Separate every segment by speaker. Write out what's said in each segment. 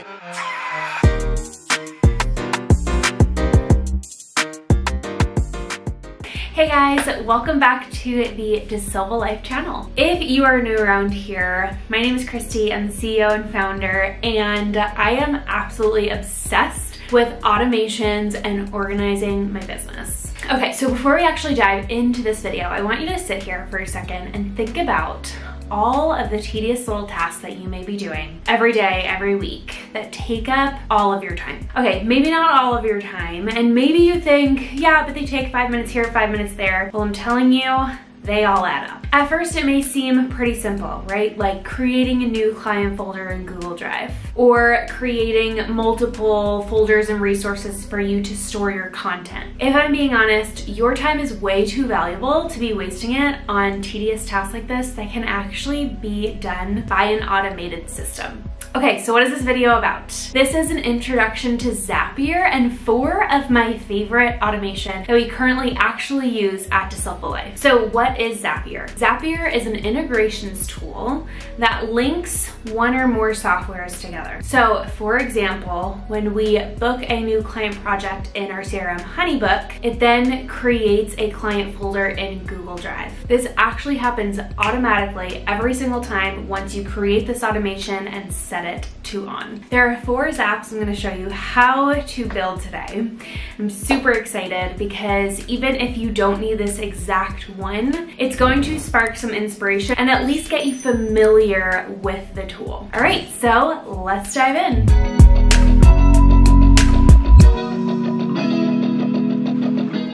Speaker 1: Hey guys, welcome back to the DaSilva Life channel. If you are new around here, my name is Christy, I'm the CEO and founder, and I am absolutely obsessed with automations and organizing my business. Okay, so before we actually dive into this video, I want you to sit here for a second and think about all of the tedious little tasks that you may be doing every day, every week that take up all of your time. Okay, maybe not all of your time, and maybe you think, yeah, but they take five minutes here, five minutes there. Well, I'm telling you, they all add up. At first, it may seem pretty simple, right? Like creating a new client folder in Google Drive or creating multiple folders and resources for you to store your content. If I'm being honest, your time is way too valuable to be wasting it on tedious tasks like this that can actually be done by an automated system. Okay, so what is this video about? This is an introduction to Zapier and four of my favorite automation that we currently actually use at DaSilva Life. So what is Zapier? Zapier is an integrations tool that links one or more softwares together. So for example, when we book a new client project in our CRM Honeybook, it then creates a client folder in Google Drive. This actually happens automatically every single time once you create this automation and set it to on. There are four zaps I'm gonna show you how to build today. I'm super excited because even if you don't need this exact one, it's going to spark some inspiration and at least get you familiar with the tool. All right, so let's dive in.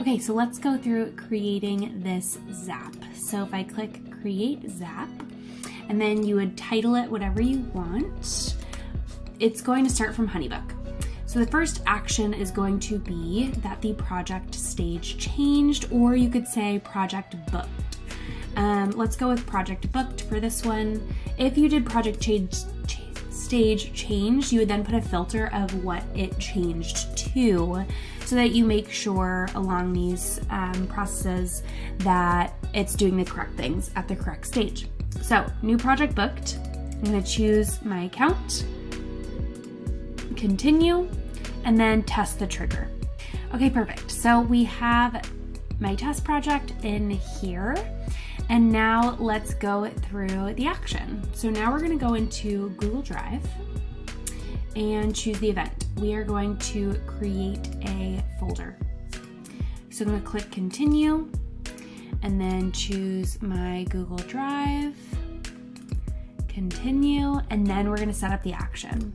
Speaker 1: Okay, so let's go through creating this zap. So if I click create zap, and then you would title it whatever you want, it's going to start from Honeybook. So the first action is going to be that the project stage changed, or you could say project booked. Um, let's go with project booked for this one. If you did project change, stage change, you would then put a filter of what it changed to so that you make sure along these um, processes that it's doing the correct things at the correct stage. So new project booked, I'm gonna choose my account, continue, and then test the trigger. Okay, perfect. So we have my test project in here. And now let's go through the action. So now we're gonna go into Google Drive and choose the event. We are going to create a folder. So I'm gonna click continue and then choose my Google Drive, continue, and then we're gonna set up the action.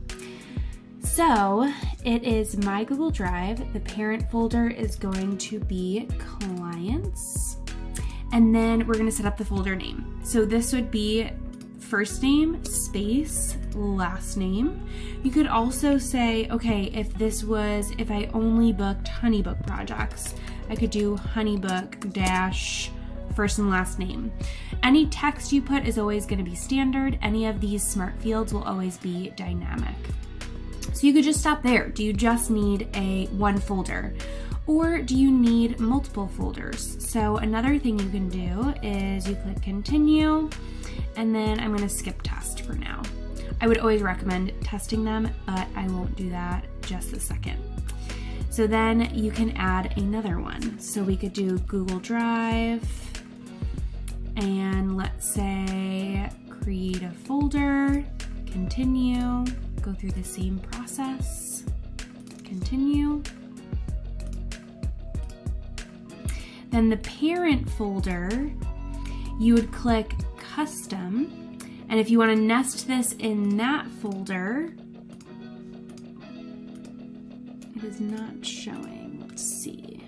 Speaker 1: So it is my Google Drive. The parent folder is going to be clients. And then we're gonna set up the folder name. So this would be first name, space, last name. You could also say, okay, if this was, if I only booked Honeybook projects, I could do Honeybook dash first and last name. Any text you put is always gonna be standard. Any of these smart fields will always be dynamic. So you could just stop there. Do you just need a one folder? Or do you need multiple folders? So another thing you can do is you click continue and then I'm gonna skip test for now. I would always recommend testing them, but I won't do that just a second. So then you can add another one. So we could do Google Drive and let's say create a folder, continue, go through the same process, continue. Then the parent folder, you would click custom. And if you want to nest this in that folder, is not showing. Let's see.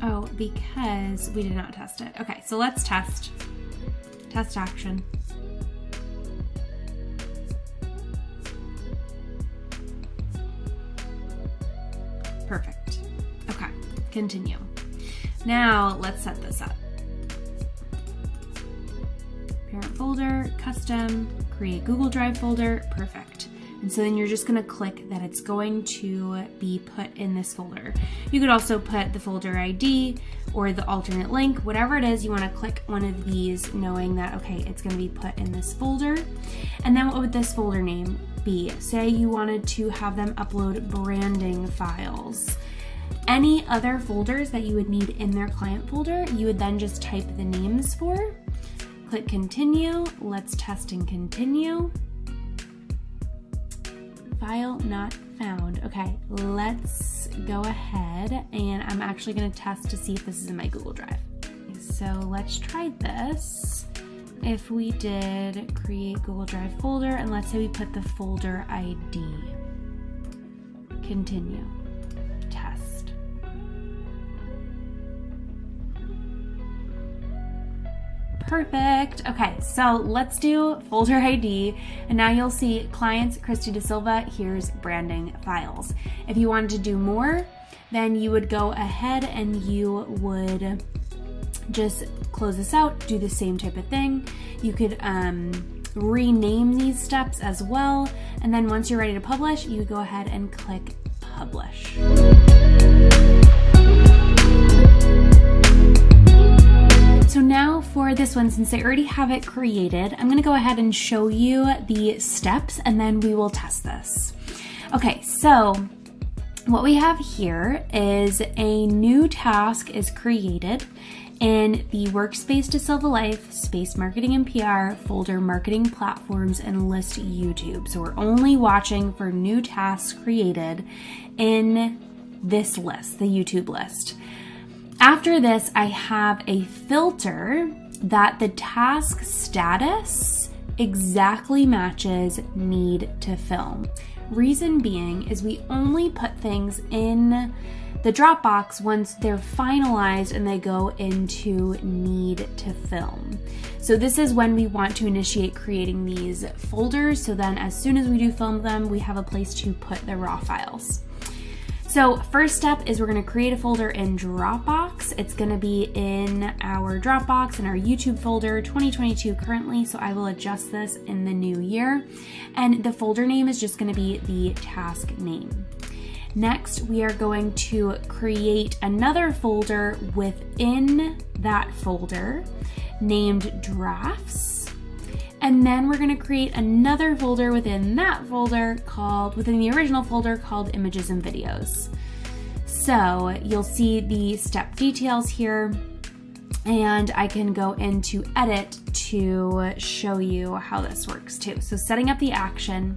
Speaker 1: Oh, because we did not test it. Okay, so let's test. Test action. Perfect. Okay, continue. Now let's set this up. Folder, custom, create Google Drive folder, perfect. And so then you're just gonna click that it's going to be put in this folder. You could also put the folder ID or the alternate link, whatever it is, you wanna click one of these knowing that, okay, it's gonna be put in this folder. And then what would this folder name be? Say you wanted to have them upload branding files. Any other folders that you would need in their client folder, you would then just type the names for, click continue, let's test and continue file not found. Okay, let's go ahead and I'm actually gonna test to see if this is in my Google Drive. So let's try this. If we did create Google Drive folder and let's say we put the folder ID, continue. Perfect. Okay, so let's do folder ID. And now you'll see clients, Christy DaSilva, here's branding files. If you wanted to do more, then you would go ahead and you would just close this out, do the same type of thing. You could um, rename these steps as well. And then once you're ready to publish, you go ahead and click publish. So now for this one, since I already have it created, I'm gonna go ahead and show you the steps and then we will test this. Okay, so what we have here is a new task is created in the Workspace DaSilva Life, Space Marketing and PR, folder Marketing Platforms, and list YouTube. So we're only watching for new tasks created in this list, the YouTube list. After this, I have a filter that the task status exactly matches need to film. Reason being is we only put things in the Dropbox once they're finalized and they go into need to film. So this is when we want to initiate creating these folders so then as soon as we do film them, we have a place to put the raw files. So first step is we're gonna create a folder in Dropbox. It's gonna be in our Dropbox in our YouTube folder 2022 currently, so I will adjust this in the new year. And the folder name is just gonna be the task name. Next, we are going to create another folder within that folder named drafts. And then we're gonna create another folder within that folder called, within the original folder called images and videos. So you'll see the step details here and I can go into edit to show you how this works too. So setting up the action,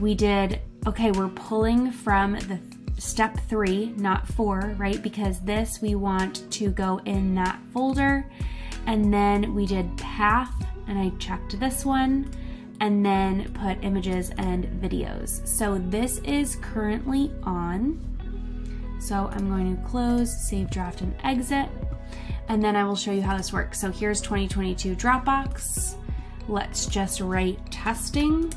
Speaker 1: we did, okay, we're pulling from the step three, not four, right? Because this we want to go in that folder. And then we did path and I checked this one and then put images and videos. So this is currently on. So I'm going to close, save draft and exit, and then I will show you how this works. So here's 2022 Dropbox. Let's just write testing.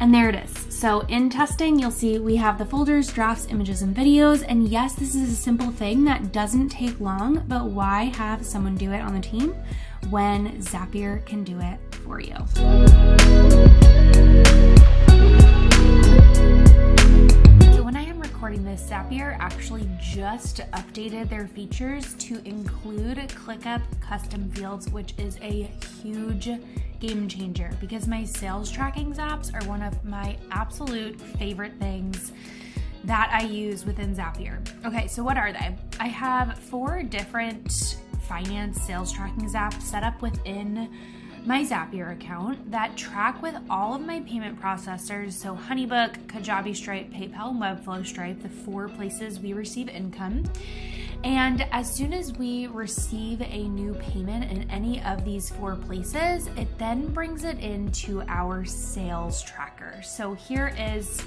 Speaker 1: And there it is. So in testing, you'll see we have the folders, drafts, images, and videos. And yes, this is a simple thing that doesn't take long, but why have someone do it on the team when Zapier can do it for you? So when I am recording this, Zapier actually just updated their features to include ClickUp custom fields, which is a huge game changer because my sales tracking apps are one of my absolute favorite things that I use within Zapier. Okay, so what are they? I have four different finance sales tracking apps set up within my Zapier account that track with all of my payment processors, so Honeybook, Kajabi Stripe, PayPal, and Webflow Stripe, the four places we receive income. And as soon as we receive a new payment in any of these four places, it then brings it into our sales tracker. So here is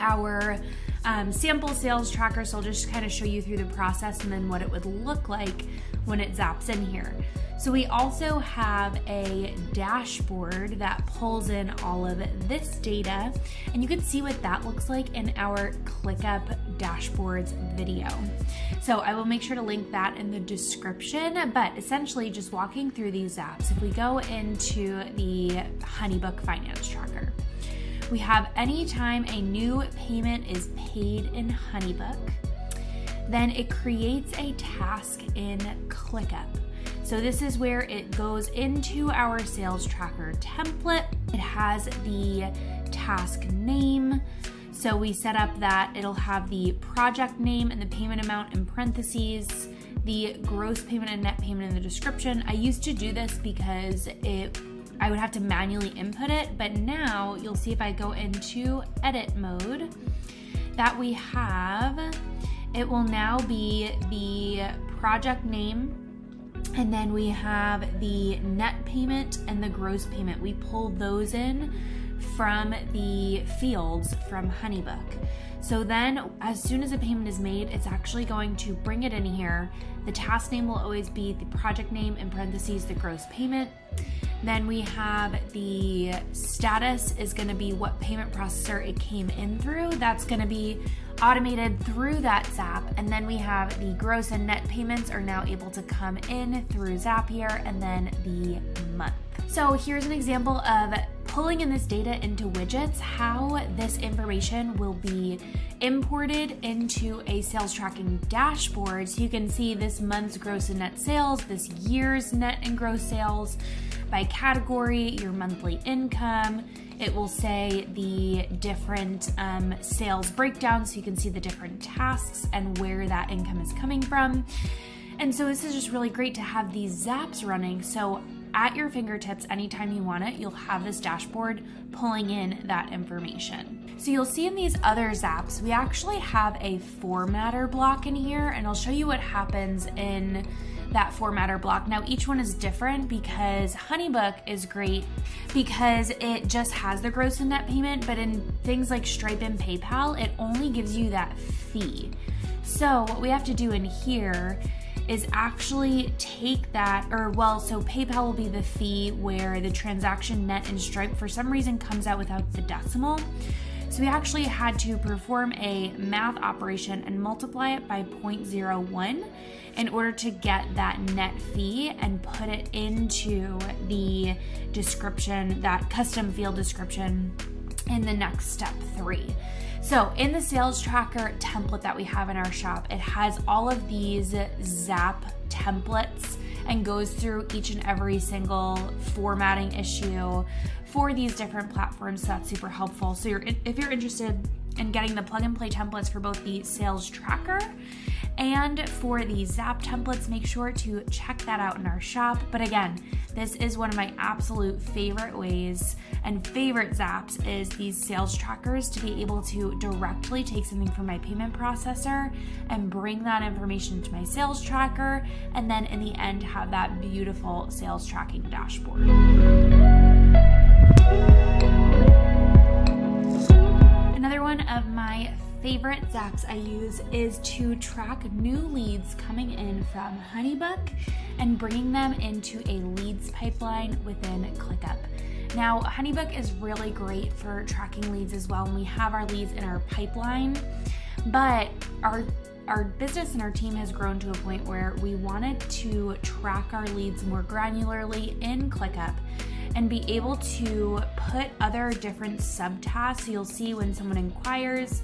Speaker 1: our um, sample sales tracker. So I'll just kind of show you through the process and then what it would look like when it zaps in here. So we also have a dashboard that pulls in all of this data and you can see what that looks like in our ClickUp dashboards video. So I will make sure to link that in the description, but essentially just walking through these apps, if we go into the Honeybook Finance Tracker, we have anytime a new payment is paid in Honeybook, then it creates a task in ClickUp. So this is where it goes into our sales tracker template. It has the task name. So we set up that it'll have the project name and the payment amount in parentheses, the gross payment and net payment in the description. I used to do this because it I would have to manually input it, but now you'll see if I go into edit mode that we have, it will now be the project name, and then we have the net payment and the gross payment. We pull those in from the fields from Honeybook. So then as soon as a payment is made, it's actually going to bring it in here. The task name will always be the project name in parentheses, the gross payment. Then we have the status is gonna be what payment processor it came in through. That's gonna be automated through that Zap. And then we have the gross and net payments are now able to come in through Zapier and then the month. So here's an example of pulling in this data into widgets, how this information will be imported into a sales tracking dashboard. So you can see this month's gross and net sales, this year's net and gross sales by category, your monthly income, it will say the different um, sales breakdown so you can see the different tasks and where that income is coming from. And so this is just really great to have these zaps running. So at your fingertips, anytime you want it, you'll have this dashboard pulling in that information. So you'll see in these other zaps, we actually have a formatter block in here and I'll show you what happens in that formatter block. Now each one is different because Honeybook is great because it just has the gross and net payment, but in things like Stripe and PayPal, it only gives you that fee. So what we have to do in here is actually take that, or well, so PayPal will be the fee where the transaction net in Stripe for some reason comes out without the decimal. So we actually had to perform a math operation and multiply it by 0.01 in order to get that net fee and put it into the description, that custom field description in the next step three. So in the sales tracker template that we have in our shop, it has all of these Zap templates and goes through each and every single formatting issue for these different platforms. So that's super helpful. So you're, if you're interested in getting the plug and play templates for both the sales tracker and for the Zap templates, make sure to check that out in our shop. But again, this is one of my absolute favorite ways and favorite Zaps is these sales trackers to be able to directly take something from my payment processor and bring that information to my sales tracker, and then in the end, have that beautiful sales tracking dashboard. Another one of my favorite zaps I use is to track new leads coming in from Honeybook and bringing them into a leads pipeline within ClickUp. Now, Honeybook is really great for tracking leads as well, and we have our leads in our pipeline, but our our business and our team has grown to a point where we wanted to track our leads more granularly in ClickUp and be able to put other different subtasks. So you'll see when someone inquires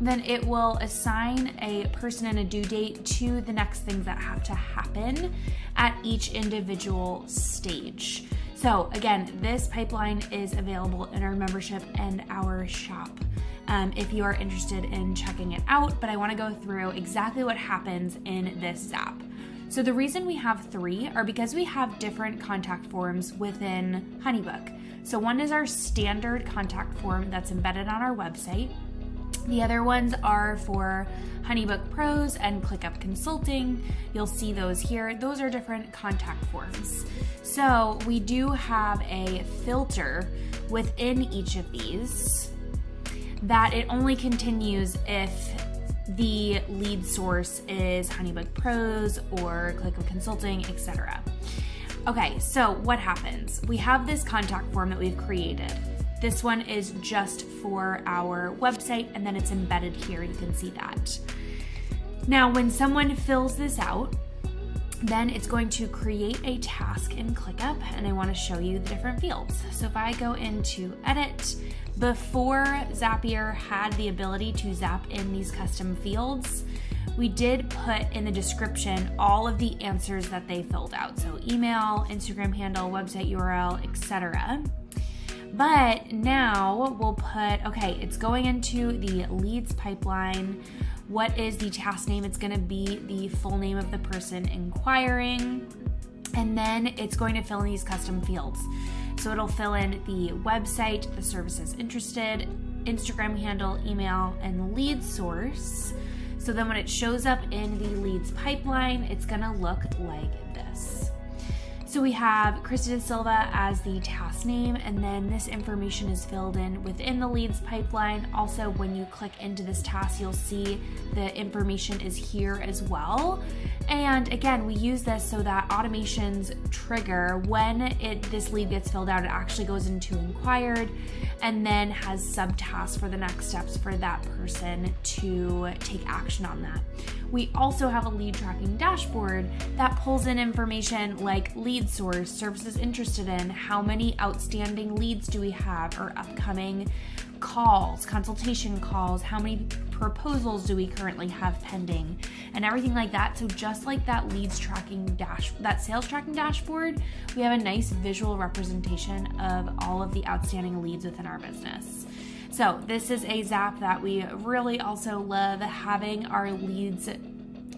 Speaker 1: then it will assign a person and a due date to the next things that have to happen at each individual stage. So again, this pipeline is available in our membership and our shop. Um, if you are interested in checking it out, but I wanna go through exactly what happens in this Zap. So the reason we have three are because we have different contact forms within Honeybook. So one is our standard contact form that's embedded on our website. The other ones are for Honeybook Pros and ClickUp Consulting. You'll see those here. Those are different contact forms. So we do have a filter within each of these that it only continues if the lead source is Honeybook Pros or ClickUp Consulting, etc. Okay, so what happens? We have this contact form that we've created. This one is just for our website and then it's embedded here. You can see that. Now, when someone fills this out, then it's going to create a task in ClickUp and I wanna show you the different fields. So if I go into edit, before Zapier had the ability to zap in these custom fields, we did put in the description all of the answers that they filled out. So email, Instagram handle, website URL, etc. But now we'll put, okay, it's going into the leads pipeline. What is the task name? It's gonna be the full name of the person inquiring. And then it's going to fill in these custom fields. So it'll fill in the website, the services interested, Instagram handle, email, and lead source. So then when it shows up in the leads pipeline, it's gonna look like this. So we have Krista Silva as the task name, and then this information is filled in within the leads pipeline. Also, when you click into this task, you'll see the information is here as well. And again, we use this so that automations trigger when it this lead gets filled out, it actually goes into inquired and then has subtasks for the next steps for that person to take action on that. We also have a lead tracking dashboard that pulls in information like lead source, services interested in, how many outstanding leads do we have, or upcoming calls, consultation calls, how many proposals do we currently have pending, and everything like that. So just like that leads tracking dash, that sales tracking dashboard, we have a nice visual representation of all of the outstanding leads within our business. So this is a Zap that we really also love having our leads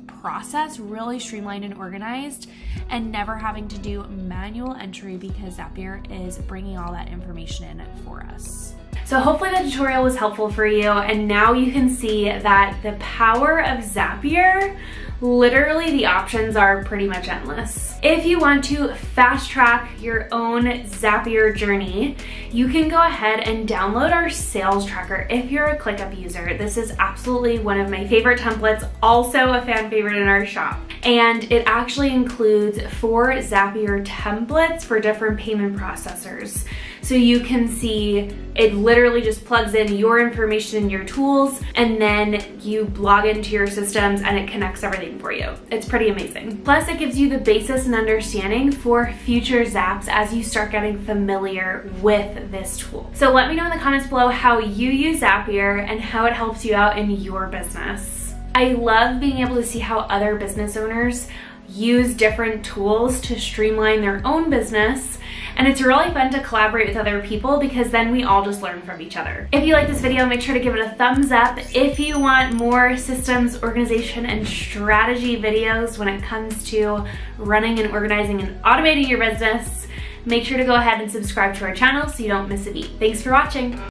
Speaker 1: process really streamlined and organized and never having to do manual entry because Zapier is bringing all that information in for us. So hopefully the tutorial was helpful for you and now you can see that the power of Zapier literally the options are pretty much endless. If you want to fast track your own Zapier journey, you can go ahead and download our sales tracker if you're a ClickUp user. This is absolutely one of my favorite templates, also a fan favorite in our shop. And it actually includes four Zapier templates for different payment processors. So you can see it literally just plugs in your information and your tools and then you log into your systems and it connects everything for you. It's pretty amazing. Plus it gives you the basis and understanding for future Zaps as you start getting familiar with this tool. So let me know in the comments below how you use Zapier and how it helps you out in your business. I love being able to see how other business owners use different tools to streamline their own business and it's really fun to collaborate with other people because then we all just learn from each other. If you like this video, make sure to give it a thumbs up. If you want more systems, organization, and strategy videos when it comes to running and organizing and automating your business, make sure to go ahead and subscribe to our channel so you don't miss a beat. Thanks for watching.